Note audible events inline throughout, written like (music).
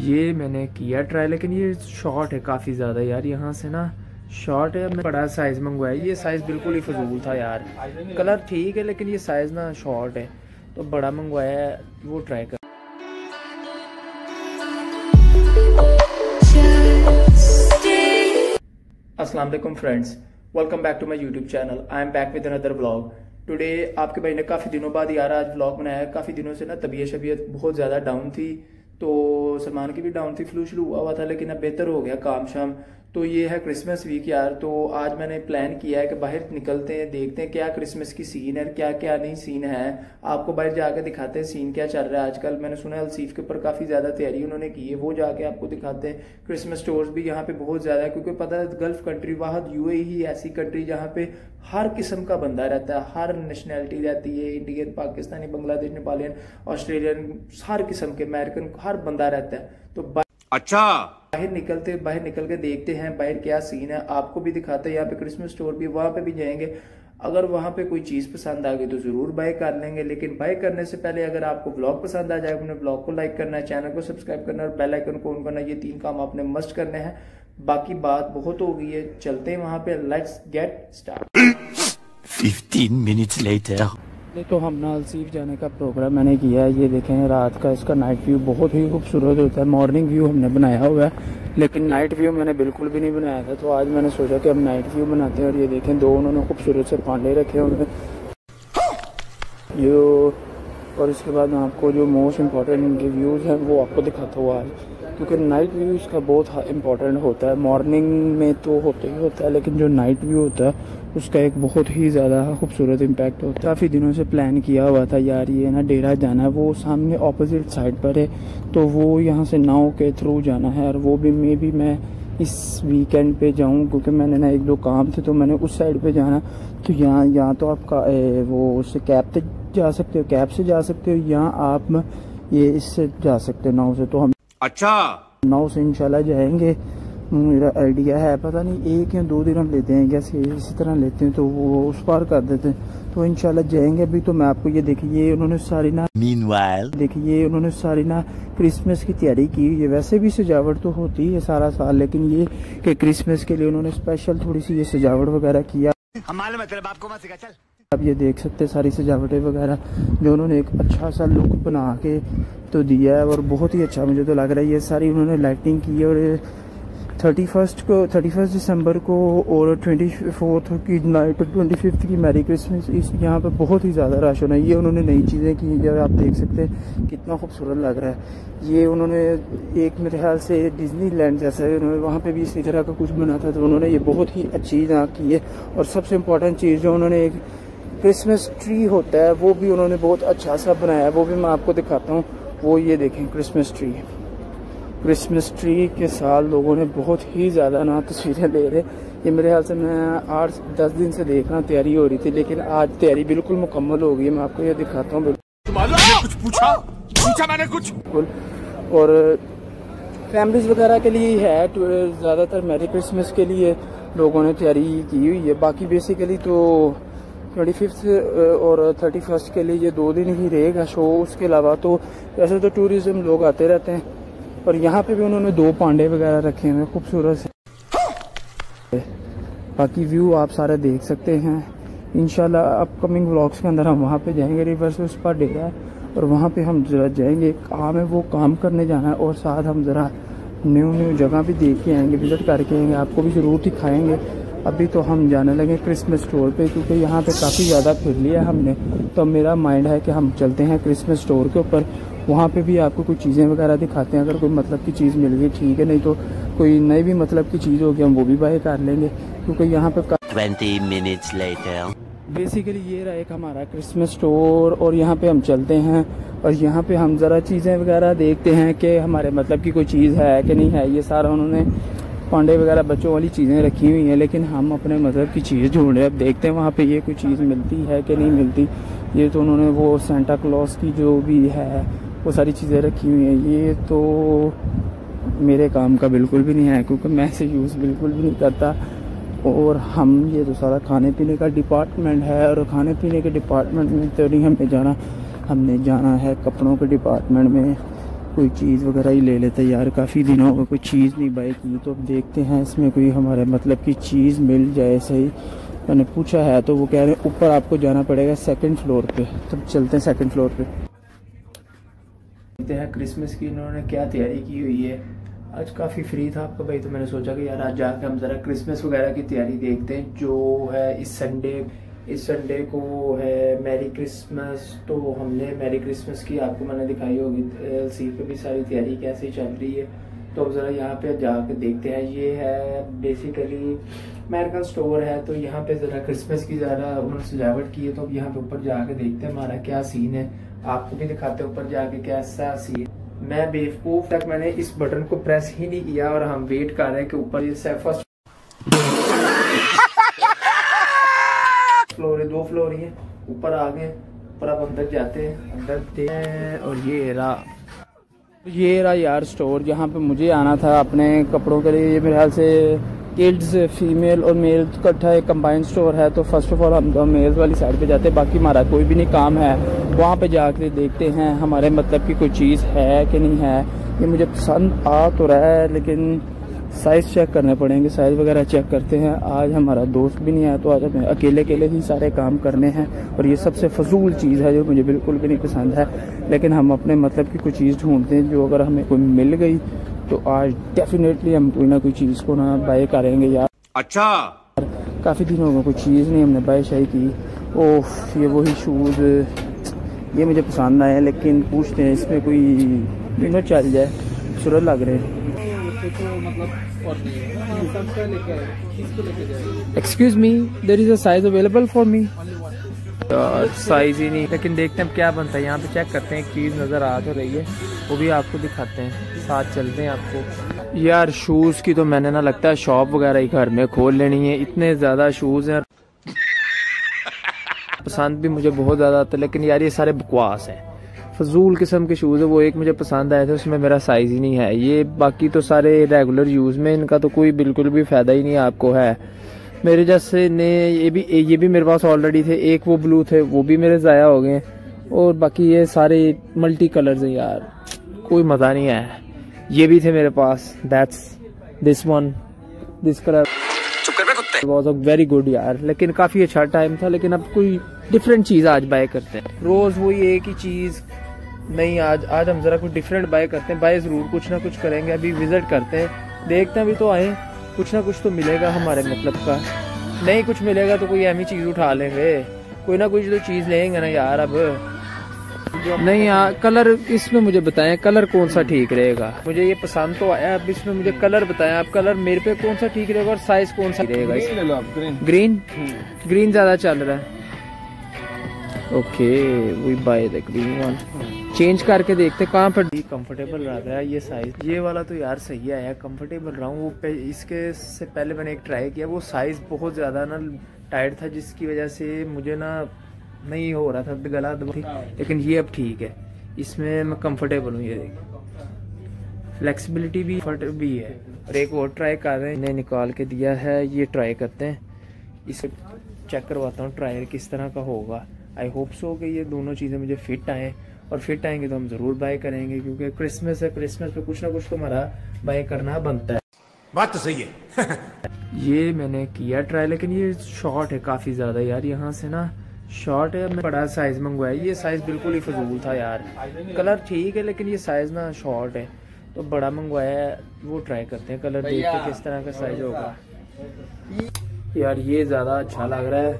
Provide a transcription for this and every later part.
ये मैंने किया ट्राई, लेकिन ये शॉर्ट है काफ़ी ज़्यादा यार। यहाँ से ना शॉर्ट है मैं बड़ा साइज़ मंगवाया। ये साइज़ बिल्कुल ही फजूल था यार। कलर ठीक है, लेकिन ये साइज़ ना शॉर्ट है। तो बड़ा मंगवाया है, वो ट्राई कर। वालेकुम friends welcome back to my YouTube channel I am back with another vlog today आपके भाई ने काफ़ी दिनों बाद यार आज ब्लॉग बनाया काफ़ी दिनों से ना तबीयत शबीयत बहुत ज़्यादा डाउन थी। तो सलमान की भी डाउन थी फ्लू शुरू हुआ हुआ था, लेकिन अब बेहतर हो गया काम शाम तो ये है क्रिसमस वीक यार तो आज मैंने प्लान किया है कि बाहर निकलते हैं, देखते हैं क्या क्रिसमस की सीन है, क्या क्या नहीं सीन है। आपको बाहर जाके दिखाते हैं सीन क्या चल रहा है आजकल। मैंने सुना है अलसीफ के ऊपर काफ़ी ज़्यादा तैयारी उन्होंने की है, वो जाके आपको दिखाते हैं। क्रिसमस स्टोर्स भी यहाँ पे बहुत ज़्यादा है, क्योंकि पता है गल्फ कंट्री वाहद यू ही ऐसी कंट्री जहाँ पे हर किस्म का बंदा रहता है, हर नेशनैलिटी रहती है इंडियन पाकिस्तानी बांग्लादेश नेपालियन ऑस्ट्रेलियन हर किस्म के अमेरिकन हर बंदा रहता है। तो अच्छा। बाहर निकलते बाहर निकल के देखते हैं बाहर क्या सीन है आपको भी दिखाते हैं यहाँ पे क्रिसमस स्टोर भी वहाँ पे भी जाएँगे। अगर वहाँ पे कोई चीज़ पसंद आ गई तो ज़रूर बाय कर लेंगे लेकिन बाय करने से पहले अगर आपको ब्लॉग पसंद आ जाए अपने ब्लॉग को लाइक करना है चैनल को सब्सक्राइब करना और बेल आइकन को ऑन करना ये तीन काम आपने मस्ट करने हैं। बाकी बात बहुत हो गई है चलते हैं वहाँ पे let's get start 15 minutes later तो हम ना अलसीफ जाने का प्रोग्राम मैंने किया है। ये देखें, रात का इसका नाइट व्यू बहुत ही खूबसूरत होता है। मॉर्निंग व्यू हमने बनाया हुआ है, लेकिन नाइट व्यू मैंने बिल्कुल भी नहीं बनाया था। तो आज मैंने सोचा कि हम नाइट व्यू बनाते हैं और ये देखें, दो उन्होंने खूबसूरत से पांडे रखे हुए ये, और इसके बाद आपको जो मोस्ट इंपॉर्टेंट इनके व्यूज़ हैं, वो आपको दिखाता हुआ है क्योंकि नाइट व्यू इसका बहुत इंपॉर्टेंट होता है। मॉर्निंग में तो होता ही होता है, लेकिन जो नाइट व्यू होता है उसका एक बहुत ही ज़्यादा खूबसूरत इम्पैक्ट होता है। काफ़ी दिनों से प्लान किया हुआ था यार ये ना डेरा जाना है वो सामने ऑपोजिट साइड पर है तो वो यहाँ से नाव के थ्रू जाना है। और वो भी मे भी मैं इस वीकेंड पे जाऊँ क्योंकि मैंने ना एक दो काम थे तो मैंने उस साइड पे जाना। तो यहाँ यहाँ तो आपका ए, वो उससे कैब से जा सकते हो कैब से जा सकते हो यहाँ आप ये इससे जा सकते हो नाव से। तो हम अच्छा। नाव से इंशाल्लाह जाएँगे। मेरा आइडिया है पता नहीं एक या दो दिन हम लेते हैं कैसे इसी तरह लेते हैं तो वो उस पार कर देते हैं। तो इंशाल्लाह जाएँगे अभी तो मैं आपको ये देखिए उन्होंने सारी ना Meanwhile देखिए उन्होंने सारी ना क्रिसमस की तैयारी की हुई है। वैसे भी सजावट तो होती है सारा साल लेकिन ये कि क्रिसमस के लिए उन्होंने स्पेशल थोड़ी सी ये सजावट वगैरह किया हमारे मतलब आपको मत सिखा चल। आप ये देख सकते हैं सारी सजावटें वगैरह जो उन्होंने एक अच्छा सा लुक बना के तो दिया है और बहुत ही अच्छा मुझे तो लग रहा है ये सारी उन्होंने लाइटिंग की है और थर्टी फ़र्स्ट को थर्टी फ़र्स्ट दिसंबर को और ट्वेंटी फोर्थ की नाइट ट्वेंटी फिफ्थ की मैरी क्रिसमस इस यहाँ पर बहुत ही ज़्यादा रश होना है। ये उन्होंने नई चीज़ें की जब आप देख सकते हैं, कितना खूबसूरत लग रहा है। ये उन्होंने एक मेरे ख्याल से डिज्नी लैंड जैसा है, उन्होंने वहाँ पे भी इसी तरह का कुछ बना था तो उन्होंने ये बहुत ही अच्छी यहाँ की है। और सबसे इम्पोर्टेंट चीज़ जो उन्होंने एक क्रिसमस ट्री होता है, वो भी उन्होंने बहुत अच्छा सा बनाया है, वो भी मैं आपको दिखाता हूँ। वो ये देखें क्रिसमस ट्री क्रिसमस ट्री के साथ लोगों ने बहुत ही ज़्यादा ना तस्वीरें ले रहे। ये मेरे ख्याल से मैं आठ दस दिन से देख रहा तैयारी हो रही थी लेकिन आज तैयारी बिल्कुल मुकम्मल हो गई है। मैं आपको ये दिखाता हूँ। कुछ पूछा? पूछा मैंने कुछ। बिल्कुल। और फैमिलीज़ वगैरह के लिए है तो ज़्यादातर मैरी क्रिसमस के लिए लोगों ने तैयारी की हुई है। बाकी बेसिकली तो ट्वेंटी फिफ्थ और थर्टी फ़र्स्ट के लिए ये दो दिन ही रहेगा शो उसके अलावा तो वैसे तो टूरिज़्म लोग आते रहते हैं। और यहाँ पे भी उन्होंने दो पांडे वगैरह रखे हुए खूबसूरत से। बाकी व्यू आप सारे देख सकते हैं। इनशाला अपकमिंग व्लॉग्स के अंदर हम वहाँ पे जाएँगे रिवर्स उस पर डेरा है और वहाँ पे हम जरा जाएँगे। काम है वो काम करने जाना है, और साथ हम ज़रा न्यू न्यू जगह भी देख के आएँगे विज़िट करके आएँगे। आपको भी ज़रूर दिखाएँगे। अभी तो हम जाने लगे क्रिसमस स्टोर पे क्योंकि यहाँ पे काफ़ी ज़्यादा फिर लिया हमने। तो मेरा माइंड है कि हम चलते हैं क्रिसमस स्टोर के ऊपर। वहाँ पे भी आपको कुछ चीज़ें वगैरह दिखाते हैं अगर कोई मतलब की चीज़ मिल गई ठीक है नहीं तो कोई नई भी मतलब की चीज़ होगी हम वो भी बाय कर लेंगे क्योंकि यहाँ पे 20 minutes later. बेसिकली ये रहा एक हमारा क्रिसमस स्टोर और यहाँ पे हम चलते हैं और यहाँ पे हम ज़रा चीज़ें वगैरह देखते हैं कि हमारे मतलब की कोई चीज़ है कि नहीं है ये सारा उन्होंने पांडे वगैरह बच्चों वाली चीज़ें रखी हुई हैं, लेकिन हम अपने मज़हब की चीज़ ढूंढ रहे हैं। अब देखते हैं वहाँ पे ये कोई चीज़ मिलती है कि नहीं मिलती। ये तो उन्होंने वो सेंटा क्लॉस की जो भी है, वो सारी चीज़ें रखी हुई हैं। ये तो मेरे काम का बिल्कुल भी नहीं है, क्योंकि मैं इसे यूज़ बिल्कुल भी नहीं करता। और हम, ये तो सारा खाने पीने का डिपार्टमेंट है, और खाने पीने के डिपार्टमेंट में तो नहीं हमें जाना। हमने जाना है कपड़ों के डिपार्टमेंट में। कोई चीज़ वगैरह ही ले लेते यार। काफ़ी दिनों हो गए, कोई चीज़ नहीं बाई की तो अब देखते हैं इसमें कोई हमारे मतलब की चीज़ मिल जाए सही। मैंने पूछा है तो वो कह रहे हैं, ऊपर आपको जाना पड़ेगा सेकंड फ्लोर पे। तब चलते हैं सेकंड फ्लोर पे। देखते हैं क्रिसमस की इन्होंने क्या तैयारी की हुई है। आज काफ़ी फ्री था आपका भाई तो मैंने सोचा कि यार आज जाकर हम ज़रा क्रिसमस वगैरह की तैयारी देखते हैं, जो है इस संडे इस संडे को वो है मैरी क्रिसमस तो हमने मैरी क्रिसमस की आपको मैंने दिखाई होगी सी पे भी सारी तैयारी कैसे चल रही है। तो अब ज़रा यहाँ पे जाके देखते हैं, ये है बेसिकली अमेरिकन स्टोर है तो यहाँ पे ज़रा क्रिसमस की ज़रा उन्होंने सजावट की है तो अब यहाँ पे ऊपर जाके देखते हैं हमारा क्या सीन है। आपको भी दिखाते हैं ऊपर जाके कैसा सीन मैं बेवकूफ़ तक मैंने इस बटन को प्रेस ही नहीं किया और हम वेट कर रहे हैं कि ऊपर ये फ़र्स्ट फ्लोर है दो फ्लोर ही है ऊपर आ गए, ऊपर अब अंदर जाते हैं, अंदर और ये रहा ये रहा यार स्टोर जहाँ पे मुझे आना था अपने कपड़ों के लिए। मेरे ख्याल से किड्स फीमेल और मेल इकट्ठा एक कंबाइंड स्टोर है। तो फ़र्स्ट ऑफ़ ऑल हम तो मेल्स वाली साइड पे जाते हैं। बाकी हमारा कोई भी नहीं काम है। वहाँ पे जाकर देखते हैं हमारे मतलब की कोई चीज़ है कि नहीं है। ये मुझे पसंद आ तो रहा है, लेकिन साइज़ चेक करने पड़ेंगे साइज़ वगैरह चेक करते हैं। आज हमारा दोस्त भी नहीं आया तो आज हमें अकेले अकेले ही सारे काम करने हैं। और ये सबसे फजूल चीज़ है जो मुझे बिल्कुल भी नहीं पसंद है। लेकिन हम अपने मतलब की कोई चीज़ ढूंढते हैं जो अगर हमें कोई मिल गई तो आज डेफिनेटली हम कोई ना कोई चीज़ को ना बाय करेंगे। यार अच्छा। काफ़ी दिनों में कोई चीज़ नहीं हमने बाय शाई की। ओह ये वही शूज़ ये मुझे पसंद आए लेकिन पूछते हैं इसमें कोई विनो चल जाए सूरत लग रहे हैं। Excuse me there is a size available for me size ही नहीं लेकिन देखते हैं क्या बनता है। यहाँ पे चेक करते हैं एक चीज़ नज़र आ तो रही है। वो भी आपको दिखाते हैं। साथ चलते हैं आपको। यार शूज़ की तो मैंने ना लगता है शॉप वगैरह ही घर में खोल लेनी है। इतने ज़्यादा शूज़ हैं। पसंद भी मुझे बहुत ज़्यादा आता है लेकिन यार ये सारे बकवास हैं। फजूल किस्म के शूज़ है वो एक मुझे पसंद आए थे उसमें मेरा साइज़ ही नहीं है। ये बाकी तो सारे रेगुलर यूज़ में इनका तो कोई बिल्कुल भी फ़ायदा ही नहीं आपको है। मेरे जैसे ने ये भी ये भी मेरे पास ऑलरेडी थे एक वो ब्लू थे वो भी मेरे ज़ाया हो गए। और बाकी ये सारे मल्टी कलर्स हैं यार कोई मज़ा नहीं आया। ये भी थे मेरे पास that's this one this colour was a very good यार लेकिन काफ़ी अच्छा टाइम था लेकिन अब कोई डिफरेंट चीज़ आज बाय करते हैं। रोज़ वही एक ही चीज़ नहीं आज आज हम जरा कुछ डिफरेंट बाय करते हैं। बाय ज़रूर कुछ ना कुछ करेंगे अभी विज़िट करते हैं। देखते हैं अभी तो आए कुछ ना कुछ तो मिलेगा हमारे मतलब का। नहीं कुछ मिलेगा तो कोई अहमी चीज़ उठा लेंगे। कोई ना कोई तो चीज़ लेंगे ना यार अब। नहीं यार कलर इसमें मुझे बताएँ कलर कौन सा ठीक रहेगा? मुझे ये पसंद तो आया अब इसमें मुझे कलर बताएँ। आप कलर मेरे पे कौन सा ठीक रहेगा और साइज़ कौन सा रहेगा ग्रीन ग्रीन ग्रीन ज़्यादा चल रहा है। Okay we buy the green one change करके देखते कहाँ पर कंफर्टेबल रहा है ये साइज़ ये वाला तो यार सही आया कंफर्टेबल रहा हूँ। वो इसके से पहले मैंने एक ट्राई किया, वो साइज़ बहुत ज़्यादा ना टाइट था, जिसकी वजह से मुझे ना नहीं हो रहा था, गला लेकिन ये अब ठीक है। इसमें मैं कंफर्टेबल हूँ, ये देख। फ्लेक्सिबिलिटी भी भी है। और एक और ट्राई कर रहे हैं, इन्हें निकाल के दिया है, ये ट्राई करते हैं। इसे चेक करवाता हूँ ट्रायल किस तरह का होगा। आई होप सो कि ये दोनों चीज़ें मुझे फिट आए। और फिट आएँगे तो हम ज़रूर बाय करेंगे क्योंकि क्रिसमस है क्रिसमस पे कुछ ना कुछ तो हमारा बाय करना बनता है। बात तो सही है। (laughs) ये मैंने किया ट्राई लेकिन ये शॉर्ट है काफ़ी ज़्यादा यार यहाँ से ना शॉर्ट है मैं बड़ा साइज़ मंगवाया। ये साइज़ बिल्कुल ही फजूल था यार। कलर ठीक है लेकिन ये साइज़ ना शॉर्ट है। तो बड़ा मंगवाया है वो ट्राई करते हैं। कलर देख के किस तरह का साइज़ होगा। यार ये ज़्यादा अच्छा लग रहा है।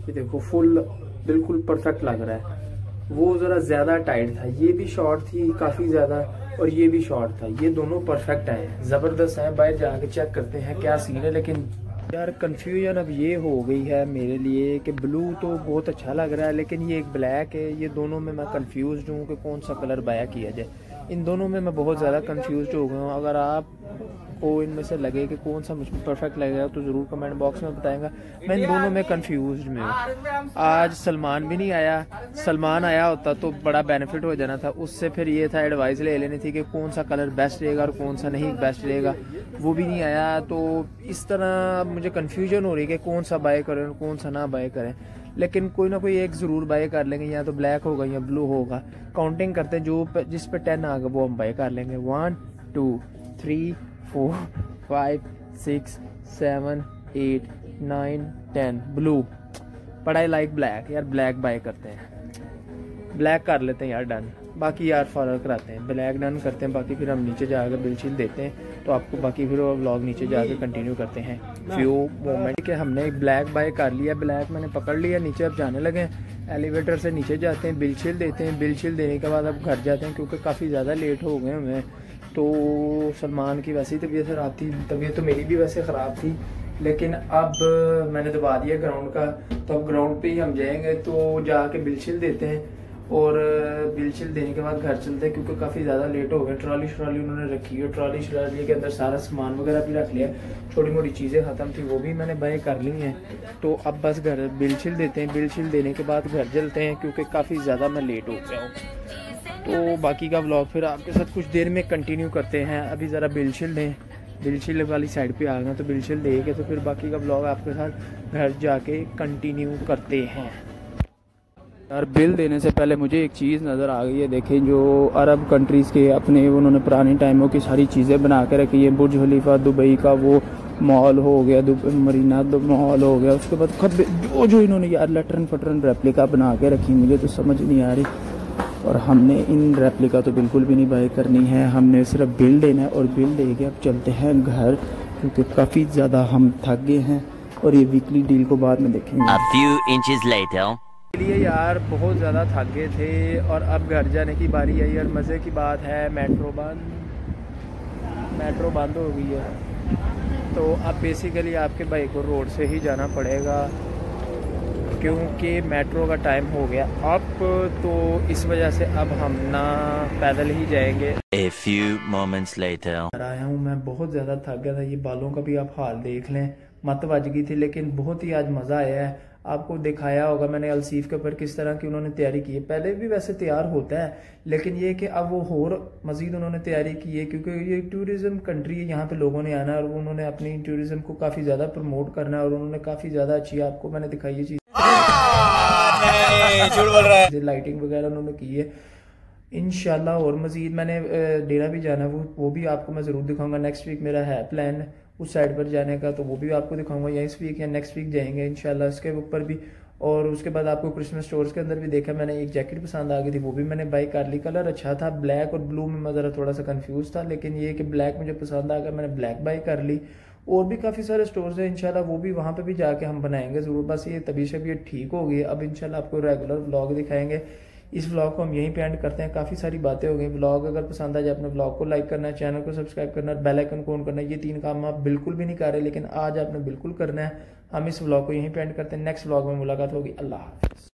ये देखो फुल बिल्कुल परफेक्ट लग रहा है। वो ज़रा ज़्यादा टाइट था। ये भी शॉर्ट थी, काफ़ी ज़्यादा, और ये भी शॉर्ट था। ये दोनों परफेक्ट आए ज़बरदस्त हैं, बाहर जाके चेक करते हैं क्या सीन है, लेकिन यार कन्फ्यूज़न अब ये हो गई है मेरे लिए कि ब्लू तो बहुत अच्छा लग रहा है, लेकिन ये एक ब्लैक है। ये दोनों में मैं कन्फ्यूज़ हूँ कि कौन सा कलर बाया किया जाए। इन दोनों में मैं बहुत ज़्यादा कंफ्यूज हो गया हूँ। अगर आप को इनमें से लगे कि कौन सा मुझे परफेक्ट लगेगा तो ज़रूर कमेंट बॉक्स में बताएँगा। मैं इन दोनों में कंफ्यूज में हूँ। आज सलमान भी नहीं आया। सलमान आया होता तो बड़ा बेनिफिट हो जाना था। उससे फिर ये था एडवाइस ले लेनी थी कि कौन सा कलर बेस्ट रहेगा और कौन सा नहीं बेस्ट रहेगा। वो भी नहीं आया। तो इस तरह मुझे कन्फ्यूज़न हो रही है कि कौन सा बाय करें और कौन सा ना बाय करें। लेकिन कोई ना कोई एक ज़रूर बाय कर लेंगे, या तो ब्लैक होगा, या ब्लू होगा। काउंटिंग करते हैं, जो जिस पे टेन आ गया, वो हम बाय कर लेंगे। One two three four five six seven eight nine ten blue but I like black यार ब्लैक बाय करते हैं। ब्लैक कर लेते हैं, यार डन बाकी यार फॉलो कराते हैं। ब्लैक डन करते हैं, बाकी फिर हम नीचे जाकर बिल शील देते हैं। तो आपको बाकी फिर वो व्लॉग नीचे जाकर कंटिन्यू करते हैं। फ्यू मोमेंट के हमने ब्लैक बाय कर लिया ब्लैक मैंने पकड़ लिया, नीचे अब जाने लगे हैं। एलिवेटर से नीचे जाते हैं बिल छिल देते हैं। बिल शील देने के बाद अब घर जाते हैं क्योंकि काफ़ी ज़्यादा लेट हो गए हमें। तो सलमान की वैसे ही तबीयत ख़राब थी, तबीयत तो मेरी भी वैसे ख़राब थी, लेकिन अब मैंने दबा दिया ग्राउंड का। तो अब ग्राउंड पे ही हम जाएँगे तो जाके बिल छिल देते हैं। और बिल शिल देने के बाद घर चलते हैं क्योंकि काफ़ी ज़्यादा लेट हो गए। ट्रॉली श्रॉली उन्होंने रखी है। ट्रॉली श्रॉली के अंदर सारा सामान वगैरह भी रख लिया। छोटी मोटी चीज़ें ख़त्म थी, वो भी मैंने बाय कर ली हैं। तो अब बस घर बिल शिल देते हैं। बिल शिल देने के बाद घर चलते हैं क्योंकि काफ़ी ज़्यादा मैं लेट हो गया हूँ। तो बाकी का ब्लॉग फिर आपके साथ कुछ देर में कंटिन्यू करते हैं। अभी ज़रा बिल शिल दें। बिल शिल वाली साइड पे आ गए तो बिल शिल दे तो फिर बाकी का ब्लॉग आपके साथ घर जाके कंटिन्यू करते हैं। यार बिल देने से पहले मुझे एक चीज़ नज़र आ गई है, देखें जो अरब कंट्रीज़ के अपने, उन्होंने पुराने टाइमों की सारी चीज़ें बना के रखी है। बुर्ज खलीफा, दुबई का वो मॉल हो गया मरीना मॉल हो गया, उसके बाद खत जो जो इन्होंने यार लटरन फटरन रेप्लिका बना के रखी, मुझे तो समझ नहीं आ रही। और हमने इन रेप्लिका तो बिल्कुल भी नहीं बाई करनी है, हमने सिर्फ़ बिल देना है और बिल दे के अब चलते हैं घर, क्योंकि काफ़ी ज़्यादा हम थक गए हैं। और ये वीकली डील को बाद में देखेंगे। लिए यार बहुत ज़्यादा थक गए थे और अब घर जाने की बारी आई और मज़े की बात है मेट्रो बंद। मेट्रो बंद हो गई है। तो अब बेसिकली आपके भाई को रोड से ही जाना पड़ेगा क्योंकि मेट्रो का टाइम हो गया। अब तो इस वजह से अब हम ना पैदल ही जाएँगे। A few moments later. आया हूँ मैं बहुत ज़्यादा थक गया था। ये बालों का भी आप हाल देख लें मत बज गई थी लेकिन बहुत ही आज मज़ा आया है। आपको दिखाया होगा मैंने अलसीफ के ऊपर किस तरह की उन्होंने तैयारी की है। पहले भी वैसे तैयार होता है, लेकिन ये कि अब वो और मजीद उन्होंने तैयारी की है, क्योंकि ये टूरिज़्म कंट्री है, यहाँ पे लोगों ने आना और उन्होंने अपनी टूरिज़्म को काफ़ी ज़्यादा प्रमोट करना और उन्होंने काफ़ी ज़्यादा अच्छी आपको मैंने दिखाई ये चीज़। लाइटिंग वगैरह उन्होंने की है। इनशाला और मजीद मैंने डेरा भी जाना है, वो वो भी आपको मैं ज़रूर दिखाऊँगा। नेक्स्ट वीक मेरा है प्लान उस साइड पर जाने का तो वो भी आपको दिखाऊँगा। या इस वीक या नेक्स्ट वीक जाएँगे इनशाला इसके ऊपर भी, और उसके बाद आपको क्रिसमस स्टोर्स के अंदर भी देखा, मैंने एक जैकेट पसंद आ गई थी, वो भी मैंने बाई कर ली। कलर अच्छा था ब्लैक और ब्लू में मैं ज़रा थोड़ा सा कंफ्यूज था, लेकिन ये कि ब्लैक मुझे पसंद आ गया, मैंने ब्लैक बाई कर ली। और भी काफ़ी सारे स्टोर्स हैं, इंशाल्लाह, वो भी वहाँ पे भी जाके हम बनाएँगे ज़रूर। बस ये तभी से भी ठीक होगी अब इंशाल्लाह आपको रेगुलर ब्लॉग दिखाएँगे। इस व्लॉग को हम यहीं पे एंड करते हैं। काफ़ी सारी बातें हो गई। व्लॉग अगर पसंद आ जाए, अपने व्लॉग को लाइक करना चैनल को सब्सक्राइब करना बेल आइकन को ऑन करना, ये तीन काम आप बिल्कुल भी नहीं कर रहे, लेकिन आज आपने बिल्कुल करना है। हम इस व्लॉग को यहीं पे एंड करते हैं। नेक्स्ट व्लॉग में मुलाकात होगी। अल्लाह हाफिज़।